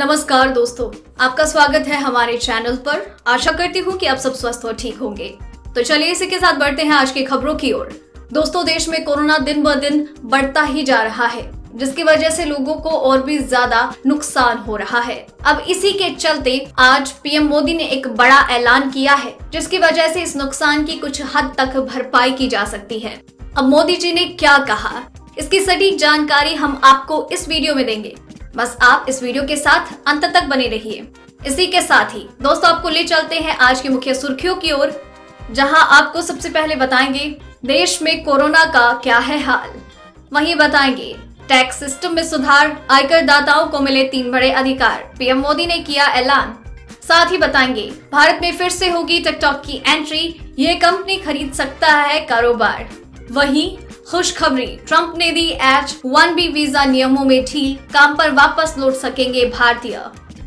नमस्कार दोस्तों, आपका स्वागत है हमारे चैनल पर। आशा करती हूँ कि आप सब स्वस्थ और ठीक होंगे। तो चलिए इसी के साथ बढ़ते हैं आज की खबरों की ओर। दोस्तों, देश में कोरोना दिन ब दिन बढ़ता ही जा रहा है, जिसकी वजह से लोगों को और भी ज़्यादा नुकसान हो रहा है। अब इसी के चलते आज पीएम मोदी ने एक बड़ा ऐलान किया है, जिसकी वजह से इस नुकसान की कुछ हद तक भरपाई की जा सकती है। अब मोदी जी ने क्या कहा, इसकी सटीक जानकारी हम आपको इस वीडियो में देंगे। बस आप इस वीडियो के साथ अंत तक बने रहिए। इसी के साथ ही दोस्तों आपको ले चलते हैं आज की मुख्य सुर्खियों की ओर, जहाँ आपको सबसे पहले बताएँगे, देश में कोरोना का क्या है हाल? वहीं बताएँगे टैक्स सिस्टम में सुधार, आयकर दाताओं को मिले तीन बड़े अधिकार, पीएम मोदी ने किया ऐलान। साथ ही बताएँगे, भारत में फिर से होगी टिकटॉक की एंट्री, ये कंपनी खरीद सकता है कारोबार। वहीं खुशखबरी। ट्रंप ने दी एच वन बी वीज़ा नियमों में ढील, काम पर वापस लौट सकेंगे भारतीय।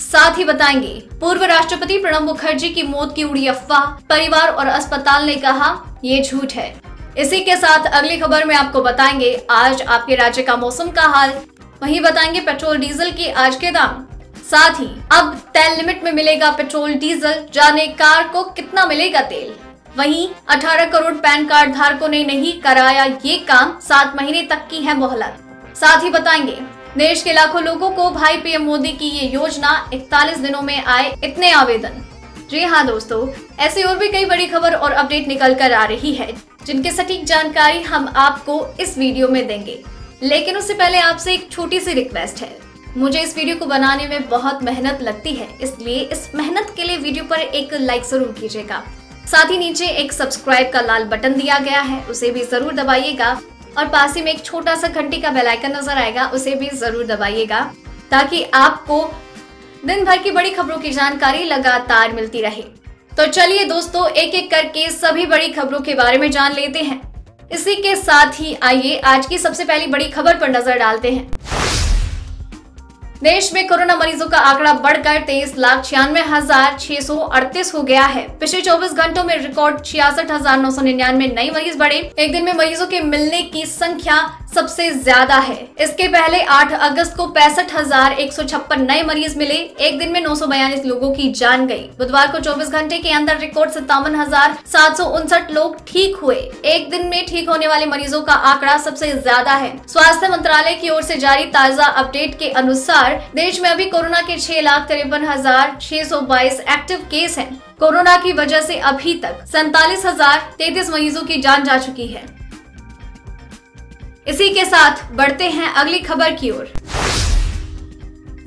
साथ ही बताएँगे, पूर्व राष्ट्रपति प्रणब मुखर्जी की मौत की उड़ी अफवाह। परिवार और अस्पताल ने कहा, ये झूठ है। इसी के साथ अगली खबर में आपको बताएँगे, आज आपके राज्य का मौसम का हाल। वहीं बताएँगे, पेट्रोल डीजल के आज के दाम। साथ ही, अब तेल लिमिट में मिलेगा पेट्रोल डीजल, जाने कार को कितना मिलेगा तेल? वहीं 18 करोड़ पैन कार्ड धारकों ने नहीं कराया ये काम सात महीने तक की है मोहलत। साथ ही बताएँगे, देश के लाखों लोगों को भाई पीएम मोदी की ये योजना 41 दिनों में आए इतने आवेदन। जी हाँ दोस्तों, ऐसी और भी कई बड़ी खबर और अपडेट निकल कर आ रही है, जिनकी सटीक जानकारी हम आपको इस वीडियो में देंगे। लेकिन उससे पहले आपसे एक छोटी सी रिक्वेस्ट है। मुझे इस वीडियो को बनाने में बहुत मेहनत लगती है, इसलिए इस मेहनत के लिए वीडियो पर एक लाइक ज़रूर कीजिएगा। साथ ही नीचे एक सब्सक्राइब का लाल बटन दिया गया है, उसे भी ज़रूर दबाइएगा। और पास ही में एक छोटा सा घंटी का बेलाइकन नज़र आएगा, उसे भी ज़रूर दबाइएगा, ताकि आपको दिन भर की बड़ी खबरों की जानकारी लगातार मिलती रहे। तो चलिए दोस्तों एक एक करके सभी बड़ी खबरों के बारे में जान लेते हैं। इसी के साथ ही आइए, आज की सबसे पहली बड़ी खबर पर नज़र डालते हैं। देश में कोरोना मरीजों का आंकड़ा बढ़कर तेईस लाख छियानवे हज़ार छह सौ अड़तीस हो गया है। पिछले 24 घंटों में रिकॉर्ड छियासठ हज़ार नौ सौ निन्यानवे नए मरीज़ बढ़े। एक दिन में मरीजों के मिलने की संख्या सबसे ज़्यादा है। इसके पहले 8 अगस्त को पैंसठ नए मरीज़ मिले। एक दिन में नौ सौ बयालीस लोगों की जान गई। बुधवार को 24 घंटे के अंदर रिकॉर्ड सत्तावन लोग ठीक हुए। एक दिन में ठीक होने वाले मरीजों का आंकड़ा सबसे ज़्यादा है। स्वास्थ्य मंत्रालय की ओर से जारी ताज़ा अपडेट के अनुसार, देश में अभी कोरोना के छह लाख तिरपन हज़ार छह सौ बाईस एक्टिव केस हैं। कोरोना की वजह से अभी तक सैतालीस हज़ार तैतीस मरीजों की जान जा चुकी है। इसी के साथ बढ़ते हैं अगली खबर की ओर।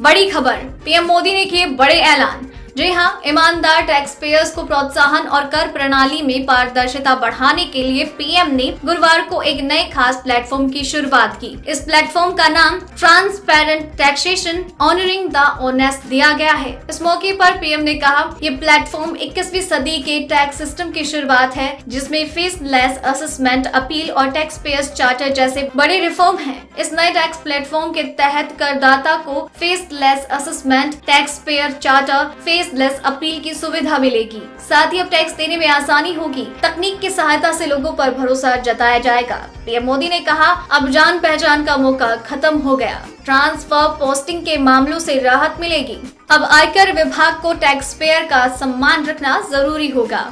बड़ी खबर, पीएम मोदी ने किए बड़े ऐलान। जी हाँ ईमानदार टैक्स पेयर्स को प्रोत्साहन और कर प्रणाली में पारदर्शिता बढ़ाने के लिए पीएम ने गुरुवार को एक नए खास प्लेटफॉर्म की शुरुआत की। इस प्लेटफॉर्म का नाम transparent taxation honouring the honest दिया गया है। इस मौके पर पीएम ने कहा, ये प्लेटफॉर्म 21वीं सदी के टैक्स सिस्टम की शुरुआत है, जिसमें फ़ीस लेस असेसमेंट अपील और टैक्स पेयर्स चार्टर जैसे बड़े रिफॉर्म है। इस नए टैक्स प्लेटफॉर्म के तहत करदाता को faceless assessment taxpayer charter faceless appeal की सुविधा मिलेगी। साथ ही अब टैक्स देने में आसानी होगी। तकनीक की सहायता से लोगों पर भरोसा जताया जाएगा। पीएम मोदी ने कहा, अब जान पहचान का मौका खत्म हो गया। ट्रांसफ़र पोस्टिंग के मामलों से राहत मिलेगी। अब आयकर विभाग को टैक्स पेयर का सम्मान रखना ज़रूरी होगा।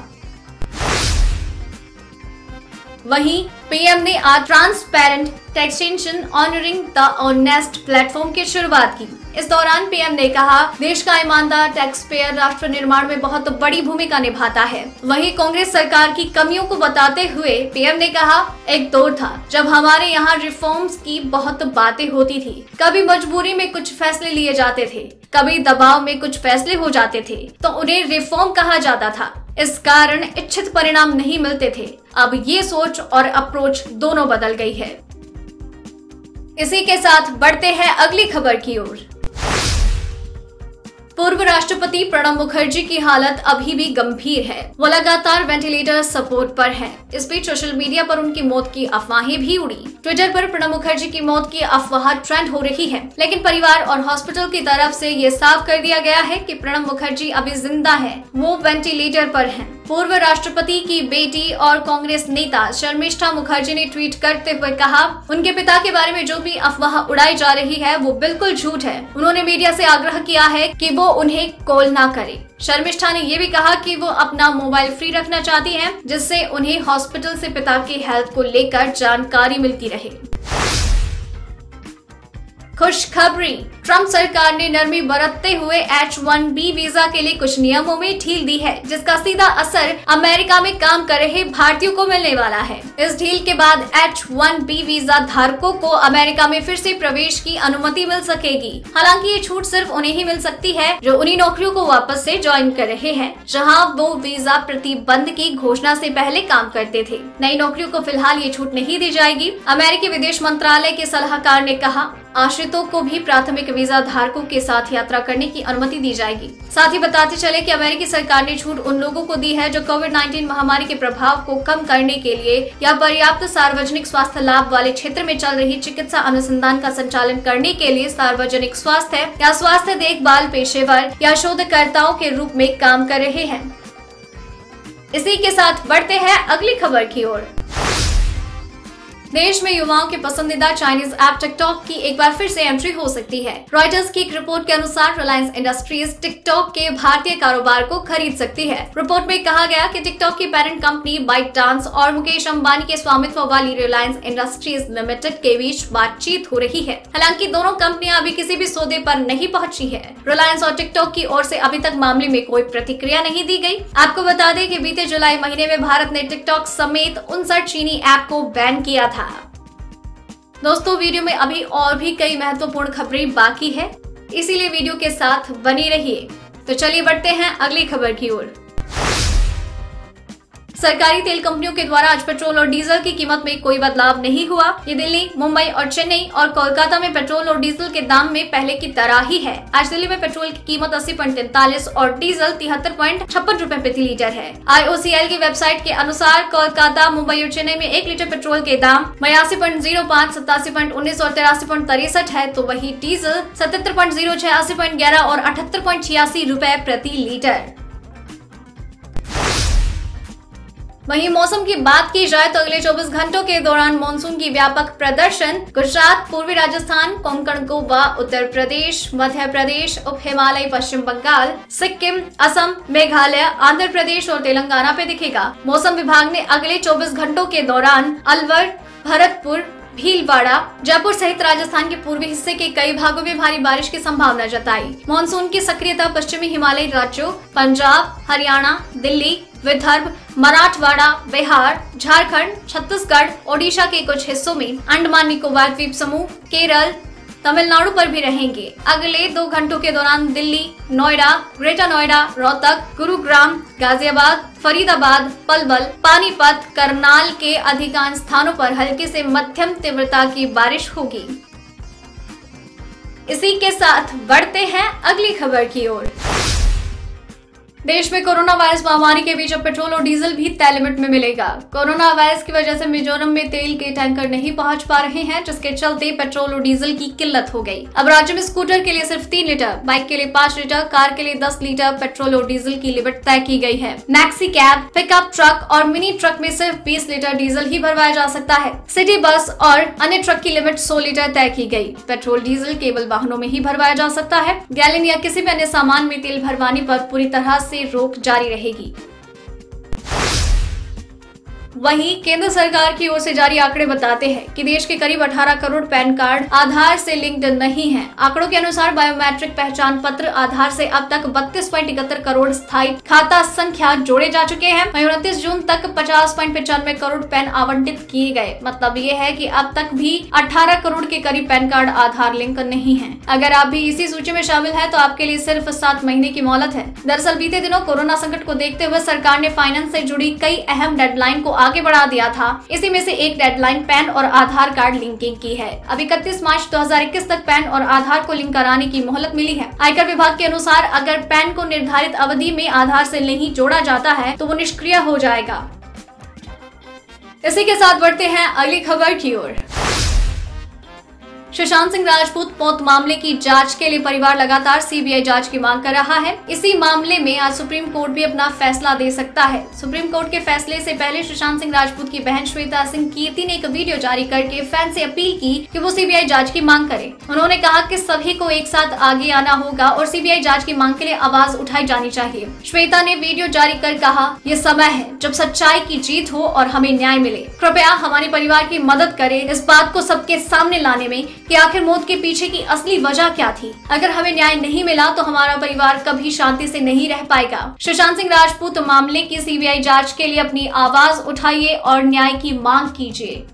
वहीं पीएम ने आज transparent taxation honouring the honest platform की शुरुआत की। इस दौरान पीएम ने कहा, देश का ईमानदार टैक्स पेयर राष्ट्र निर्माण में बहुत बड़ी भूमिका निभाता है। वहीं कांग्रेस सरकार की कमियों को बताते हुए पीएम ने कहा, एक दौर था जब हमारे यहाँ रिफॉर्म्स की बहुत बातें होती थी। कभी मजबूरी में कुछ फैसले लिए जाते थे, कभी दबाव में कुछ फैसले हो जाते थे तो उन्हें रिफॉर्म कहा जाता था। इस कारण इच्छित परिणाम नहीं मिलते थे। अब ये सोच और अप्रोच दोनों बदल गई है। इसी के साथ बढ़ते हैं अगली खबर की ओर। पूर्व राष्ट्रपति प्रणब मुखर्जी की हालत अभी भी गंभीर है। वो लगातार वेंटिलेटर सपोर्ट पर है। इस बीच सोशल मीडिया पर उनकी मौत की अफवाहें भी उड़ी। ट्विटर पर प्रणब मुखर्जी की मौत की अफवाह ट्रेंड हो रही है। लेकिन परिवार और हॉस्पिटल की तरफ़ से ये साफ़ कर दिया गया है कि प्रणब मुखर्जी अभी ज़िंदा है। वो वेंटिलेटर पर हैं। पूर्व राष्ट्रपति की बेटी और कांग्रेस नेता शर्मिष्ठा मुखर्जी ने ट्वीट करते हुए कहा, उनके पिता के बारे में जो भी अफवाह उड़ाई जा रही है, वो बिल्कुल झूठ है। उन्होंने मीडिया से आग्रह किया है कि वो उन्हें कॉल ना करे। शर्मिष्ठा ने ये भी कहा कि वो अपना मोबाइल फ्री रखना चाहती हैं, जिससे उन्हें हॉस्पिटल से पिता की हेल्थ को लेकर जानकारी मिलती रहे। खुशखबरी। ट्रंप सरकार ने नरमी बरतते हुए एच वन बी वीज़ा के लिए कुछ नियमों में ढील दी है, जिसका सीधा असर अमेरिका में काम कर रहे भारतीयों को मिलने वाला है। इस ढील के बाद एच वन बी वीज़ा धारकों को अमेरिका में फिर से प्रवेश की अनुमति मिल सकेगी। हालाँकि ये छूट सिर्फ़ उन्हें ही मिल सकती है, जो उन्हीं नौकरियों को वापस से ज्वाइन कर रहे हैं, जहाँ वो वीज़ा प्रतिबंध की घोषणा से पहले काम करते थे। नई नौकरियों को फ़िलहाल ये छूट नहीं दी जाएगी। अमेरिकी विदेश मंत्रालय के सलाहकार ने कहा आश्रितों को भी प्राथमिक वीज़ा धारकों के साथ यात्रा करने की अनुमति दी जाएगी। साथ ही बताते चले कि अमेरिकी सरकार ने छूट उन लोगों को दी है जो कोविड 19 महामारी के प्रभाव को कम करने के लिए या पर्याप्त सार्वजनिक स्वास्थ्य लाभ वाले क्षेत्र में चल रही चिकित्सा अनुसंधान का संचालन करने के लिए सार्वजनिक स्वास्थ्य या स्वास्थ्य देखभाल पेशेवर या शोधकर्ताओं के रूप में काम कर रहे हैं। इसी के साथ बढ़ते हैं अगली खबर की ओर। देश में युवाओं के पसंदीदा चाइनीज़ ऐप टिकटॉक की एक बार फिर से एंट्री हो सकती है। रॉयटर्स की एक रिपोर्ट के अनुसार रिलायंस इंडस्ट्रीज़ टिकटॉक के भारतीय कारोबार को खरीद सकती है। रिपोर्ट में कहा गया कि टिकटॉक की पेरेंट कंपनी बाइट डांस और मुकेश अंबानी के स्वामित्व वाली रिलायंस इंडस्ट्रीज़ लिमिटेड के बीच बातचीत हो रही है। हालाँकि दोनों कंपनियाँ अभी किसी भी सौदे पर नहीं पहुँची है। रिलायंस और टिकटॉक की ओर से अभी तक मामले में कोई प्रतिक्रिया नहीं दी गई। आपको बता दें कि बीते जुलाई महीने में भारत ने टिकटॉक समेत उनसठ चीनी ऐप को बैन किया था। था। दोस्तों, वीडियो में अभी और भी कई महत्वपूर्ण खबरें बाकी है। इसीलिए वीडियो के साथ बनी रहिए। तो चलिए बढ़ते हैं अगली खबर की ओर। सरकारी तेल कंपनियों के द्वारा आज पेट्रोल और डीजल की कीमत में कोई बदलाव नहीं हुआ। ये दिल्ली, मुंबई और चेन्नई और कोलकाता में पेट्रोल और डीजल के दाम में पहले की तरह ही है। आज दिल्ली में पेट्रोल की कीमत अस्सी पॉइंट और डीजल तिहत्तर पॉइंट छप्पन रूपए प्रति लीटर है। आईओसीएल की वेबसाइट के अनुसार कोलकाता, मुंबई और चेन्नई में एक लीटर पेट्रोल के दाम बयासी पॉइंट ज़ीरो पाँच सतासी पॉइंट उन्नीस और तिरासी पॉइंट तिरसठ है तो वही डीजल सतहत्तर पॉइंट ज़ीरो अस्सी पॉइंट ग्यारह और अठहत्तर पॉइंट छियासी रूपए प्रति लीटर। वहीं मौसम की बात की जाए तो अगले 24 घंटों के दौरान मानसून की व्यापक प्रदर्शन, गुजरात, पूर्वी राजस्थान, कोंकण, गोवा, उत्तर प्रदेश, मध्य प्रदेश, उप हिमालय, पश्चिम बंगाल, सिक्किम, असम, मेघालय, आंध्र प्रदेश और तेलंगाना पे दिखेगा। मौसम विभाग ने अगले 24 घंटों के दौरान अलवर, भरतपुर, भीलवाड़ा, जयपुर सहित राजस्थान के पूर्वी हिस्से के कई भागों में भारी बारिश की संभावना जताई। मानसून की सक्रियता पश्चिमी हिमालयी राज्यों, पंजाब, हरियाणा, दिल्ली, विदर्भ मराठवाड़ा, बिहार, झारखंड, छत्तीसगढ़, ओडिशा के कुछ हिस्सों में अंडमान निकोबार द्वीप समूह, केरल, तमिलनाडु पर भी रहेंगे। अगले दो घंटों के दौरान दिल्ली, नोएडा, ग्रेटर नोएडा, रोहतक, गुरुग्राम, गाजियाबाद, फरीदाबाद, पलवल, पानीपत, करनाल के अधिकांश स्थानों पर हल्की से मध्यम तीव्रता की बारिश होगी। इसी के साथ बढ़ते हैं अगली खबर की ओर। देश में कोरोना वायरस महामारी के बीच अब पेट्रोल और डीजल भी तय लिमिट में मिलेगा। कोरोना वायरस की वजह से मिजोरम में तेल के टैंकर नहीं पहुँच पा रहे हैं, जिसके चलते पेट्रोल और डीजल की किल्लत हो गई। अब राज्य में स्कूटर के लिए सिर्फ़ तीन लीटर, बाइक के लिए पाँच लीटर, कार के लिए दस लीटर पेट्रोल और डीजल की लिमिट तय की गई है। मैक्सी कैब, पिकअप ट्रक और मिनी ट्रक में सिर्फ़ बीस लीटर डीजल ही भरवाया जा सकता है। सिटी बस और अन्य ट्रक की लिमिट सौ लीटर तय की गई पेट्रोल, डीजल केवल वाहनों में ही भरवाया जा सकता है। गैलन या किसी भी अन्य सामान में तेल भरवाने आरोप पूरी तरह से रोक जारी रहेगी। वहीं केंद्र सरकार की ओर से जारी आंकड़े बताते हैं कि देश के करीब 18 करोड़ पैन कार्ड आधार से लिंक्ड नहीं हैं। आंकड़ों के अनुसार बायोमेट्रिक पहचान पत्र आधार से अब तक बत्तीस करोड़ स्थायी खाता संख्या जोड़े जा चुके हैं। वही उनतीस जून तक पचास करोड़ पैन आवंटित किए गए। मतलब ये है की अब तक भी अठारह करोड़ के करीब पैन कार्ड आधार लिंक नहीं है। अगर आप भी इसी सूची में शामिल है तो आपके लिए सिर्फ़ सात महीने की मोहलत है। दरअसल बीते दिनों कोरोना संकट को देखते हुए सरकार ने फाइनेंस से जुड़ी कई अहम डेडलाइन को आगे बढ़ा दिया था। इसी में से एक डेडलाइन पैन और आधार कार्ड लिंकिंग की है। अब इकतीस मार्च 2021 तक पैन और आधार को लिंक कराने की मोहलत मिली है। आयकर विभाग के अनुसार अगर पैन को निर्धारित अवधि में आधार ऐसी नहीं जोड़ा जाता है तो वो निष्क्रिय हो जाएगा। इसी के साथ बढ़ते हैं अगली खबर की ओर। सुशांत सिंह राजपूत मौत मामले की जाँच के लिए परिवार लगातार सीबीआई जाँच की मांग कर रहा है। इसी मामले में आज सुप्रीम कोर्ट भी अपना फैसला दे सकता है। सुप्रीम कोर्ट के फैसले से पहले सुशांत सिंह राजपूत की बहन श्वेता सिंह कीर्ति ने एक वीडियो जारी करके फ़ैन से अपील की कि वो सीबीआई जाँच की मांग करे। उन्होंने कहा कि सभी को एक साथ आगे आना होगा और सीबीआई जाँच की मांग के लिए आवाज़ उठाई जानी चाहिए। श्वेता ने वीडियो जारी कर कहा, ये समय है जब सच्चाई की जीत हो और हमें न्याय मिले। कृपया हमारे परिवार की मदद करे। इस बात को सबके सामने लाने में कि आखिर मौत के पीछे की असली वजह क्या थी? अगर हमें न्याय नहीं मिला तो हमारा परिवार कभी शांति से नहीं रह पाएगा। सुशांत सिंह राजपूत, मामले की सीबीआई जाँच के लिए अपनी आवाज़ उठाइए और न्याय की मांग कीजिए।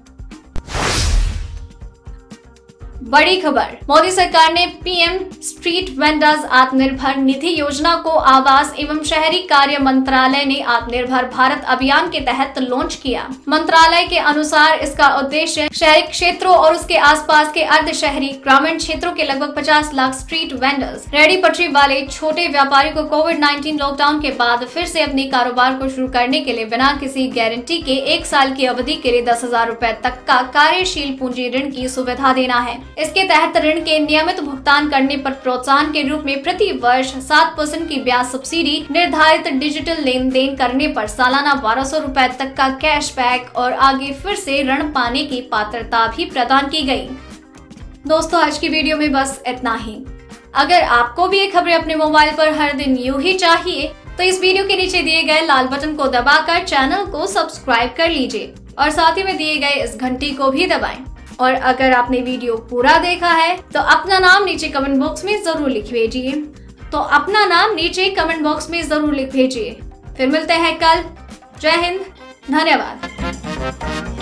बड़ी खबर। मोदी सरकार ने PM street vendors Atmanirbhar Nidhi योजना को आवास एवं शहरी कार्य मंत्रालय ने आत्मनिर्भर भारत अभियान के तहत लॉन्च किया। मंत्रालय के अनुसार इसका उद्देश्य शहरी क्षेत्रों और उसके आसपास के अर्ध शहरी ग्रामीण क्षेत्रों के लगभग 50 लाख स्ट्रीट वेंडर्स रेडी पटरी वाले छोटे व्यापारियों को कोविड 19 लॉकडाउन के बाद फिर से अपने कारोबार को शुरू करने के लिए बिना किसी गारंटी के एक साल की अवधि के लिए दस हज़ार तक का कार्यशील पूंजी ऋण की सुविधा देना है। इसके तहत ऋण के नियमित भुगतान करने पर प्रोत्साहन के रूप में प्रति वर्ष सात परसेंट की ब्याज सब्सिडी निर्धारित डिजिटल लेन देन करने पर सालाना बारह सौ रूपए तक का कैशबैक और आगे फिर से ऋण पाने की पात्रता भी प्रदान की गई। दोस्तों, आज की वीडियो में बस इतना ही अगर आपको भी ये खबरें अपने मोबाइल पर हर दिन यूँ ही चाहिए तो इस वीडियो के नीचे दिए गए लाल बटन को दबाकर चैनल को सब्सक्राइब कर लीजिए और साथ ही में दिए गए इस घंटी को भी दबाएँ। और अगर आपने वीडियो पूरा देखा है तो अपना नाम नीचे कमेंट बॉक्स में ज़रूर लिख भेजिए। तो अपना नाम नीचे कमेंट बॉक्स में ज़रूर लिख भेजिए। फिर मिलते हैं कल। जय हिंद। धन्यवाद।